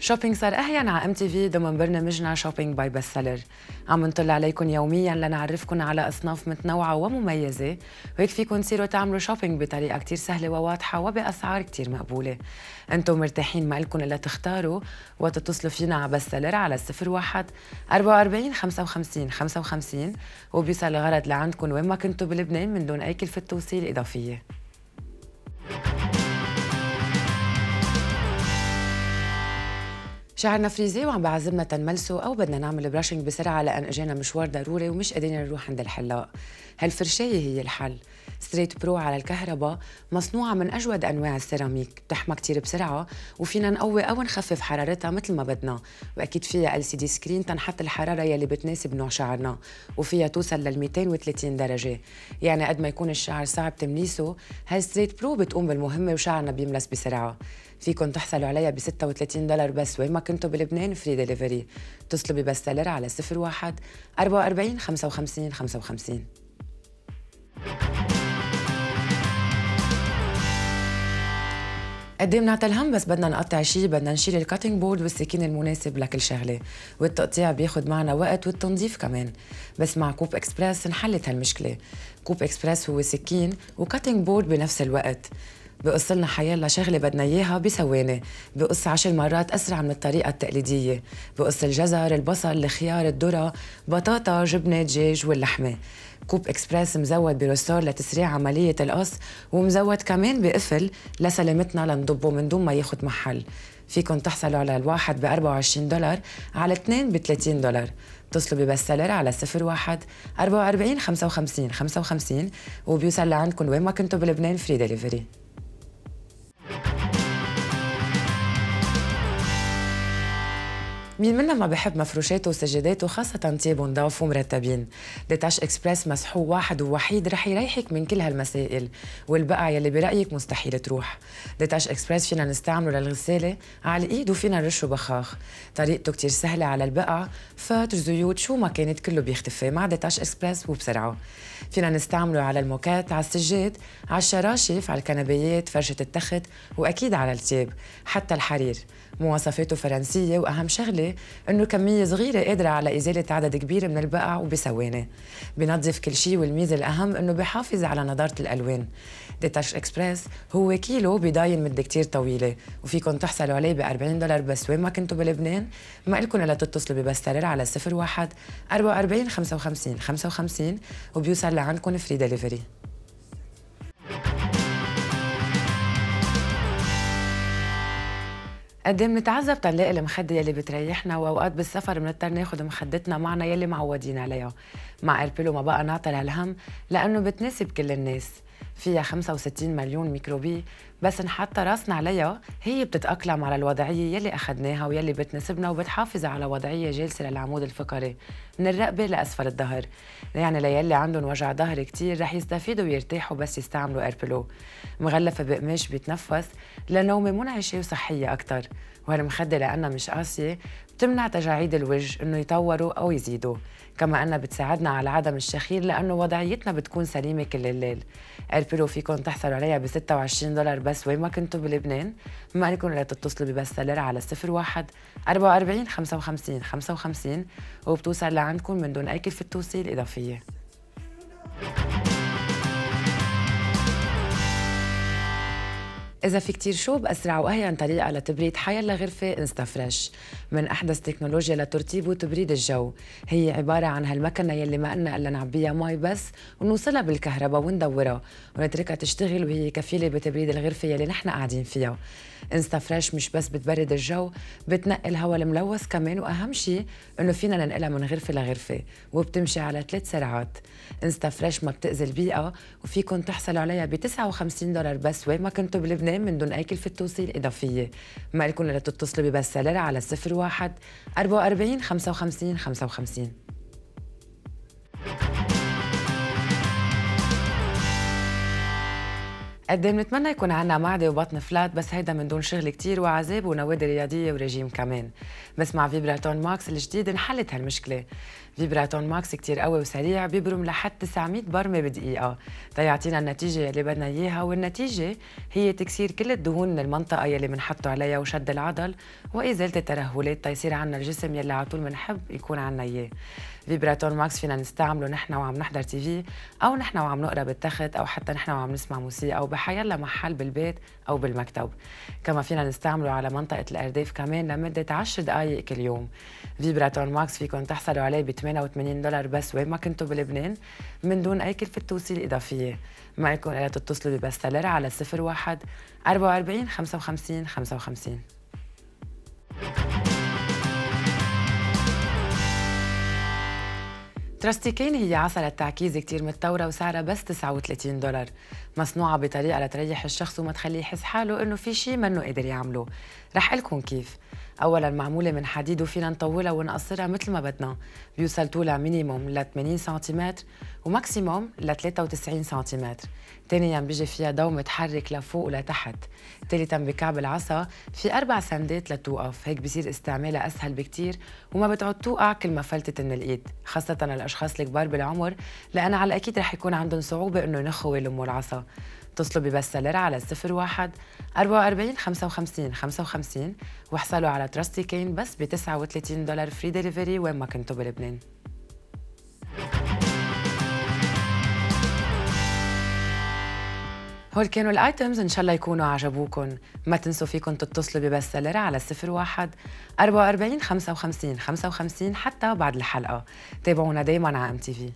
shopping صار أهين على MTV ضمن برنامجنا shopping by Best Seller عم نطلع عليكم يوميا لنعرفكم على أصناف متنوعة ومميزة وهيك فيكم تصيروا تعملوا شوبينج بطريقة كتير سهلة وواضحة وبأسعار كتير مقبولة. أنتم مرتاحين ما لكم إلا تختاروا وتتصلوا فينا على Best Seller على 01 44 55 55 وبيوصل الغرض لعندكم وين ما كنتوا بلبنان من دون أي كلفة توصيل إضافية. شعرنا frisé وعم بلزمنا تنملسه أو بدنا نعمل brushing بسرعة لأن اجانا مشوار ضروري ومش قادرين نروح عند الحلاق. هالفرشايه هي الحل. Straight Pro على الكهرباء مصنوعة من أجود أنواع السيراميك. بتحمى كتير بسرعة وفينا نقوي أو نخفف حرارتها مثل ما بدنا. وأكيد فيها the screen تنحط الحرارة يلي بتناسب نوع شعرنا. وفيها توصل لل 230 درجة. يعني قد ما يكون الشعر صعب تمليسه هال Straight Pro بتقوم بالمهمة وشعرنا بيملس بسرعة. فيكن تحصلوا عليها ب 36 دولار بس وين ما كنتوا بلبنان free delivery اتصلوا ب Best Seller على 01 44 55 55 قد إيه بنعتل هم؟ بس بدنا نقطع شيء بدنا نشيل ال cutting board والسكين المناسب لكل شغلة. والتقطيع بياخد معنا وقت والتنظيف كمان. بس مع Coupe Express انحلت هالمشكلة. Coupe Express هو سكين و cutting board بنفس الوقت. بقص لنا حيلا شغلة بدنا إياها بثواني. بقص عشر مرات أسرع من الطريقة التقليدية. بقص الجزر البصل الخيار الذرة بطاطا جبنة دجاج واللحمة. Coupe Express مزود ب ressort لتسريع عملية القص ومزود كمان بقفل لسلامتنا لنضبه من دون ما ياخد محل. فيكن تحصلوا على الواحد ب 24 دولار على اثنين ب 30 دولار. اتصلوا ب Best Seller على 01 44 55 55 وبيوصل لعندكم وين ما كنتوا بلبنان free delivery مين منا ما بحب مفروشاته وسجاداته خاصة تياب نضاف ومرتبين. Détache Express مسحوق واحد ووحيد رح يريحك من كل هالمسائل والبقع يلي برأيك مستحيل تروح. Détache Express فينا نستعمله للغسالة على الايد وفينا نرشه بخاخ. طريقته كتير سهلة على البقع فاتر زيوت شو ما كانت كله بيختفي مع Détache Express وبسرعة. فينا نستعمله على الموكيت على السجاد على الشراشف على الكنبيات فرشة التخت وأكيد على التياب حتى الحرير. مواصفاته فرنسية وأهم شغلة إنه كمية صغيرة قادرة على إزالة عدد كبير من البقع وبثواني. بنظف كل شيء والميزة الأهم إنه بحافظ على نضارة الألوان. Détache Express هو كيلو بضاين مدة كتير طويلة. وفيكم تحصلوا عليه ب 40 دولار بس وين ما كنتوا بلبنان. ما لكم إلا تتصلوا ب Best Seller على 01 44 55 55 وبيوصل لعندكم free delivery قد إيه بنتعذب؟ تنلاقي المخده يلي بتريحنا؟ وأوقات بالسفر بنضطر ناخذ مخدتنا معنا يلي معودين عليها. مع Air Pillow ما بقى نعتل هالهم لأنه بتناسب كل الناس. فيها 65 مليون micro-billes بس نحط راسنا عليها هي بتتأقلم على الوضعية يلي أخذناها ويلي بتناسبنا وبتحافظ على وضعية جالسة للعمود الفقري. من الرقبة لأسفل الظهر. يعني ليلي عندهم وجع ظهر كتير رح يستفيدوا ويرتاحوا بس يستعملوا Air Pillow مغلفة بقماش بيتنفس لنومة منعشة وصحية أكتر. وهالمخدة لأنها مش قاسية بتمنع تجاعيد الوجه إنه يطوروا أو يزيدوا. كما أنها بتساعدنا على عدم الشخير لأنه وضعيتنا بتكون سليمة كل الليل. Air Pillow فيكم تحصلوا عليها ب 26 دولار بس وين ما كنتوا بلبنان ما عليكم إلا تتصلوا ب Best Seller على 01 44 55 55 وبتوصل لعندكم من دون أي كلفة توصيل إضافية. إذا في كتير شوب أسرع وأهين طريقة لتبريد حيلا غرفة Insta Fresh. من أحدث تكنولوجيا لترطيب وتبريد الجو. هي عبارة عن هالمكنة يلي ما قلنا إلا نعبيها مي بس ونوصلها بالكهرباء وندورها. ونتركها تشتغل وهي كفيلة بتبريد الغرفة يلي نحن قاعدين فيها. Insta Fresh مش بس بتبرد الجو بتنقي الهواء الملوث كمان. وأهم شيء إنه فينا ننقلها من غرفه لغرفه وبتمشي على ثلاث سرعات Insta Fresh ما بتأذي البيئة وفيكم تحصلوا عليها ب 59 دولار بس وين ما كنتوا بلبنان. من دون أي كلفة توصيل إضافية. ما لكم الا تتصلوا ب Best Seller على 01 44 55 55 قد إيه بنتمنى يكون عنا معدة وبطن flat بس هيدا من دون شغل كتير وعذاب ونوادي رياضية ورجيم كمان. بس مع Vibratone Max الجديد انحلت هالمشكلة. Vibratone Max كتير قوي وسريع بيبرم لحد 900 برمة بدقيقة. تيعطينا النتيجة اللي بدنا إياها والنتيجة هي تكسير كل الدهون من المنطقة يلي بنحطه عليها وشد العضل. وإزالة الترهلات تيصير عنا الجسم يلي على طول بنحب يكون عنا إياه. Vibratone Max فينا نستعمله نحن وعم نحضر TV أو نحن وعم نقرأ بالتخت أو حتى نحن وعم نسمع موسيقى أو بحيلا محل بالبيت أو بالمكتب. كما فينا نستعمله على منطقة الأرداف كمان لمدة 10 دقائق كل يوم. Vibratone Max فيكم تحصلوا عليه ب 88 دولار بس وين ما كنتوا بلبنان من دون أي كلفة توصيل إضافية. معكم إلا تتصلوا ببستلر على 01 44 55 55 تراستيكين هي عصا للتعكيز كتير متطورة وسعرها بس 39 دولار. مصنوعة بطريقة لتريح الشخص وما تخليه يحس حاله إنه في شيء منه قادر يعمله. رح لكم كيف. اولا معمولة من حديد وفينا نطولها ونقصرها مثل ما بدنا. بيوصل طولها minimum ل 80 سنتيمتر و maximum ل 93 سنتيمتر. ثانيا بيجي فيها ضوء متحرك لفوق ولتحت. ثالثا بكعب العصا في أربع سندات لتوقف هيك بصير استعمالها أسهل بكتير وما بتعود توقع كل ما فلتت من الإيد خاصة الأشخاص الكبار بالعمر لأن على الأكيد رح يكون عندهم صعوبة إنه ينخوا ويلموا العصا. اتصلوا ب Best Seller على 01 44 55 55 واحصلوا على Trusty Cane بس ب 39 دولار free delivery وين ما كنتوا بلبنان. هول كانوا ال items إن شاء الله يكونوا عجبوكم ما تنسوا فيكم تتصلوا ب Best Seller على 01 44 55 55 حتى بعد الحلقة. تابعونا دايما على MTV